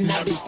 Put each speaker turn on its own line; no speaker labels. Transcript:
Now this